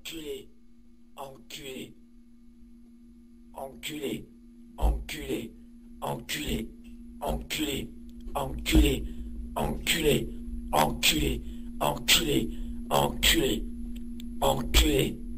enculé, enculé, enculé, enculé, enculé, enculé, enculé, enculé, enculé, enculé, enculé, enculé.